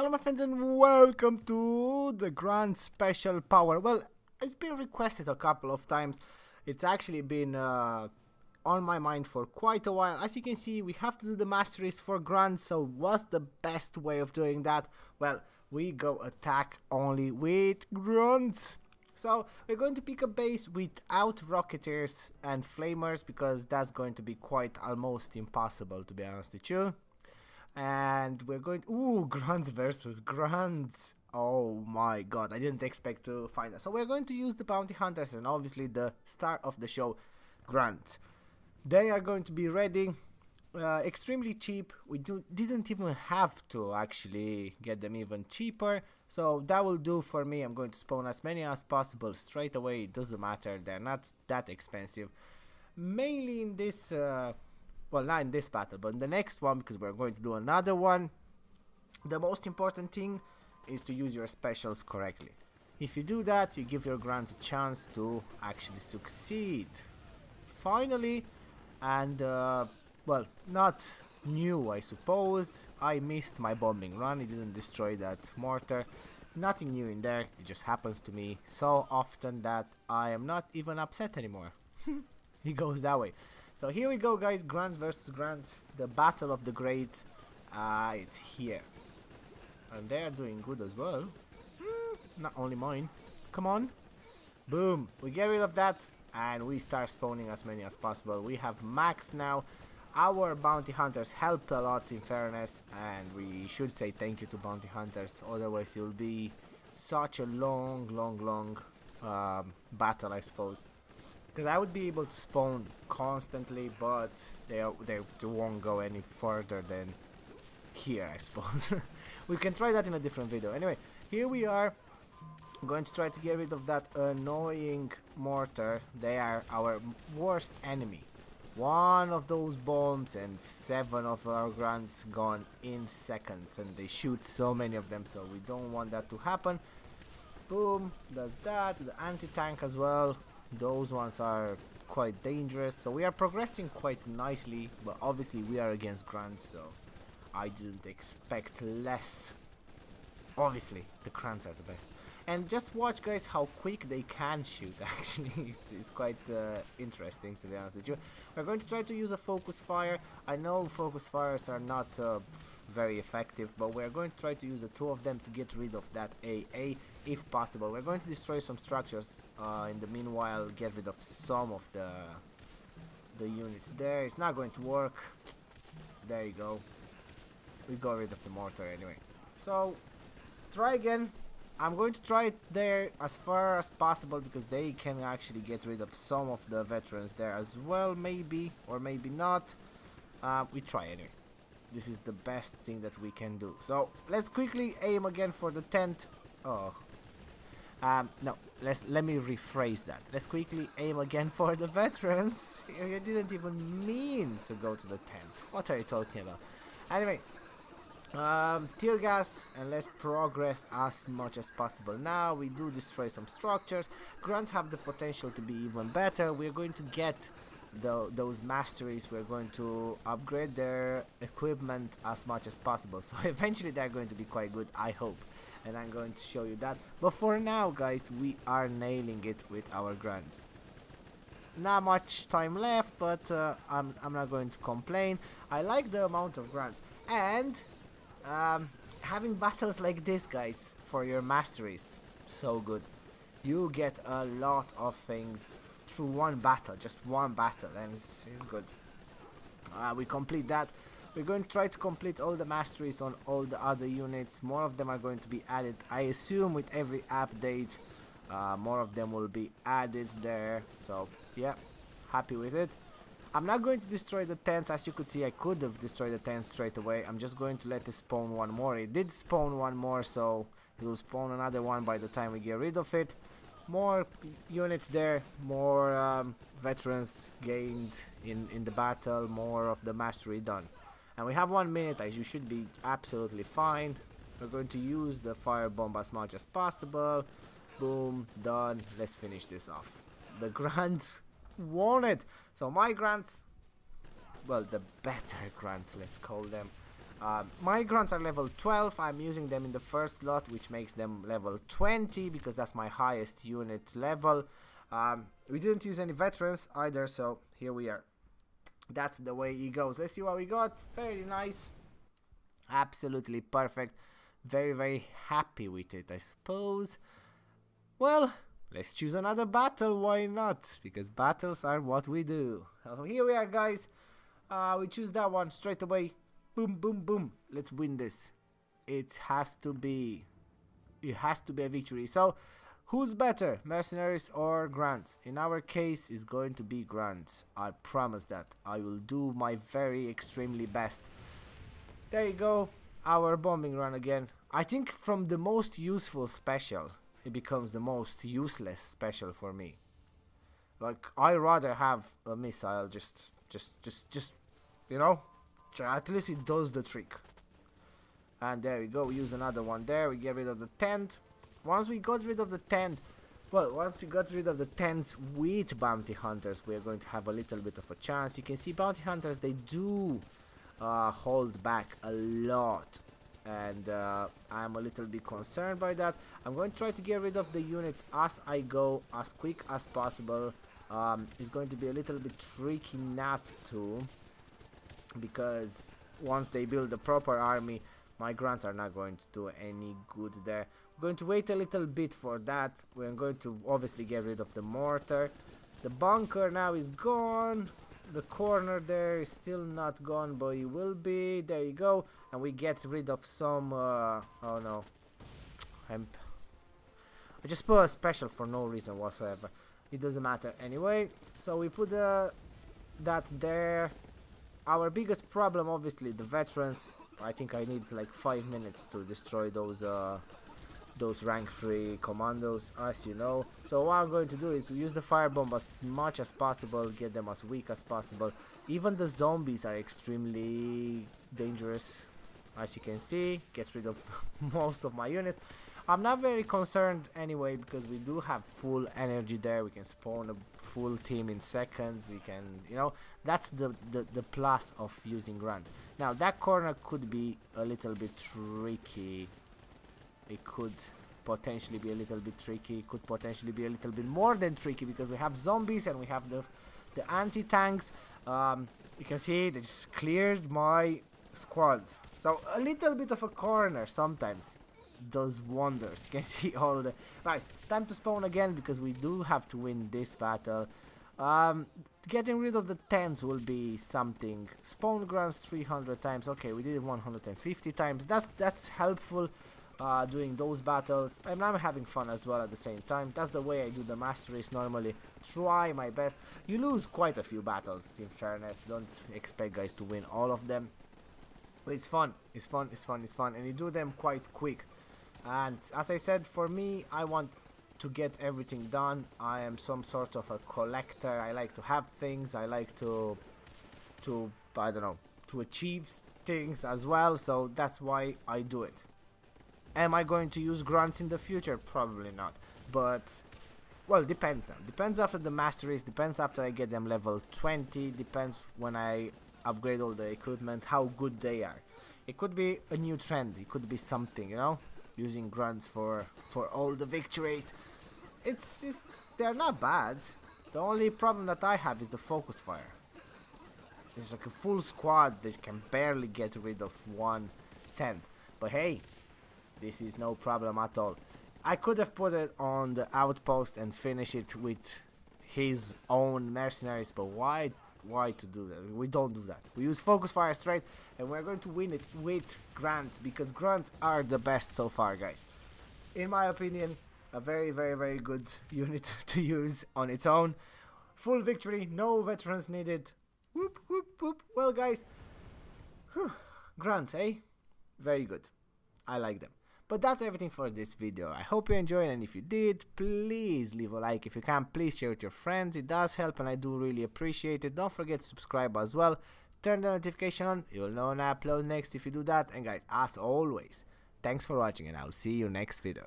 Hello my friends and welcome to the Grand Special Power. Well, it's been requested a couple of times. It's actually been uh, on my mind for quite a while. As you can see, we have to do the masteries for Grunt, so what's the best way of doing that? Well, we go attack only with Grunts. So we're going to pick a base without Rocketeers and Flamers because that's going to be quite almost impossible to be honest with you and we're going to, ooh grunts versus grunts. Oh my god i didn't expect to find that. So we're going to use the bounty hunters and obviously the star of the show grunts. They are going to be ready uh, extremely cheap. We do, didn't even have to actually get them even cheaper. So that will do for me. I'm going to spawn as many as possible straight away. It doesn't matter. They're not that expensive. Mainly in this uh, well not in this battle but in the next one because we're going to do another one. The most important thing is to use your specials correctly. If you do that you give your grunts a chance to actually succeed. Finally and uh, well not new I suppose. I missed my bombing run. It didn't destroy that mortar. Nothing new in there. It just happens to me so often that I am not even upset anymore. He goes that way so here we go guys, Grunts versus Grunts, the battle of the great, uh, it's here. And they are doing good as well. Mm, not only mine. Come on. Boom. We get rid of that and we start spawning as many as possible. We have max now. Our bounty hunters helped a lot in fairness and we should say thank you to bounty hunters otherwise it will be such a long long long um, battle I suppose because I would be able to spawn constantly but they, they, won't go any further than here I suppose. We can try that in a different video. Anyway here we are. I'm going to try to get rid of that annoying mortar. They are our worst enemy. One of those bombs and seven of our grunts gone in seconds and they shoot so many of them so we don't want that to happen. Boom does that. The anti-tank as well those ones are quite dangerous. So we are progressing quite nicely but obviously we are against grunts so I didn't expect less. Obviously the grunts are the best. And just watch guys how quick they can shoot actually. It's, it's quite uh, interesting to be honest with you. We're going to try to use a focus fire. I know focus fires are not uh, very effective but we're going to try to use the two of them to get rid of that AA if possible. We're going to destroy some structures uh, in the meanwhile get rid of some of the the units there. It's not going to work. There you go. We got rid of the mortar anyway. So try again. I'm going to try it there as far as possible because they can actually get rid of some of the veterans there as well maybe or maybe not. Uh, we try anyway this is the best thing that we can do. So let's quickly aim again for the tent oh. Um no let's let me rephrase that. Let's quickly aim again for the veterans. You didn't even mean to go to the tent what are you talking about? Anyway um, tear gas and let's progress as much as possible. Now we do destroy some structures. Grunts have the potential to be even better. We're going to get the, those masteries we're going to upgrade their equipment as much as possible. So eventually they're going to be quite good I hope. And I'm going to show you that. But for now guys we are nailing it with our grunts not much time left but uh, I'm, I'm not going to complain. I like the amount of grunts and um, having battles like this guys for your masteries so good. You get a lot of things through one battle, just one battle, and it's, it's good. Uh, we complete that. We're going to try to complete all the masteries on all the other units. More of them are going to be added. I assume with every update, uh, more of them will be added there. So, yeah, happy with it. I'm not going to destroy the tents. As you could see, I could have destroyed the tents straight away. I'm just going to let it spawn one more. It did spawn one more, so it will spawn another one by the time we get rid of it more units there, more um, veterans gained in, in the battle, more of the mastery done. And we have one minute, as you should be absolutely fine. We're going to use the firebomb as much as possible. Boom, done. Let's finish this off. The grunts won it. So my grunts, well, the better grunts let's call them, Uh, my grunts are level 12, I'm using them in the first lot, which makes them level 20, because that's my highest unit level. Um, we didn't use any veterans either, so here we are. That's the way it goes. Let's see what we got. Very nice. Absolutely perfect. Very, very happy with it, I suppose. Well, let's choose another battle. Why not? Because battles are what we do. So here we are, guys. Uh, we choose that one straight away. Boom, boom, boom. Let's win this. It has to be. It has to be a victory. So, who's better, mercenaries or grunts? In our case, it's going to be grunts. I promise that. I will do my very extremely best. There you go. Our bombing run again. I think from the most useful special, it becomes the most useless special for me. Like I rather have a missile just just just just you know at least it does the trick. And there we go, we use another one there, we get rid of the tent. Once we got rid of the tent, well, once we got rid of the tents with bounty hunters, we're going to have a little bit of a chance. You can see bounty hunters, they do uh, hold back a lot. And uh, I'm a little bit concerned by that. I'm going to try to get rid of the units as I go, as quick as possible. Um, it's going to be a little bit tricky not to because once they build a proper army my grunts are not going to do any good there. We're going to wait a little bit for that. We're going to obviously get rid of the mortar. The bunker now is gone. The corner there is still not gone but it will be. There you go. And we get rid of some uh, oh no I'm I just put a special for no reason whatsoever. It doesn't matter anyway. So we put uh, that there our biggest problem obviously the veterans. I think I need like five minutes to destroy those uh, those rank 3 commandos as you know. So what I'm going to do is use the firebomb as much as possible get them as weak as possible. Even the zombies are extremely dangerous. As you can see get rid of most of my units I'm not very concerned anyway because we do have full energy there. We can spawn a full team in seconds. We can, you know, that's the, the, the plus of using grunt. Now that corner could be a little bit tricky. It could potentially be a little bit tricky. It could potentially be a little bit more than tricky because we have zombies and we have the the anti-tanks. Um, you can see they just cleared my squads. So a little bit of a corner sometimes does wonders. You can see all the... Right, time to spawn again because we do have to win this battle. Um, getting rid of the tents will be something. Spawn grunts 300 times. Okay, we did it 150 times. That's, that's helpful uh, doing those battles. And I'm having fun as well at the same time. That's the way I do the masteries normally. Try my best. You lose quite a few battles in fairness. Don't expect guys to win all of them. But it's fun. It's fun. It's fun. It's fun. And you do them quite quick and as I said for me I want to get everything done. I am some sort of a collector. I like to have things. I like to to I don't know to achieve things as well. So that's why I do it. Am I going to use grunts in the future? Probably not. But well depends now. Depends after the masteries. Depends after I get them level 20 depends when I upgrade all the equipment how good they are. It could be a new trend. It could be something you know using grunts for for all the victories. It's just they're not bad. The only problem that I have is the focus fire. It's like a full squad that can barely get rid of one tent. But hey, this is no problem at all. I could have put it on the outpost and finish it with his own mercenaries, but why why to do that. We don't do that. We use focus fire straight and we're going to win it with Grunts because Grunts are the best so far guys. In my opinion, a very very very good unit to use on its own. Full victory, no veterans needed. Whoop whoop whoop. Well guys, Grunts, eh? Very good. I like them. But that's everything for this video. I hope you enjoyed and if you did, please leave a like. If you can, please share with your friends. It does help and I do really appreciate it. Don't forget to subscribe as well. Turn the notification on. You'll know when I upload next if you do that. And guys, as always, thanks for watching and I'll see you next video.